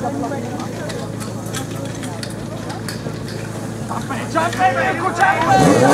ジャンプ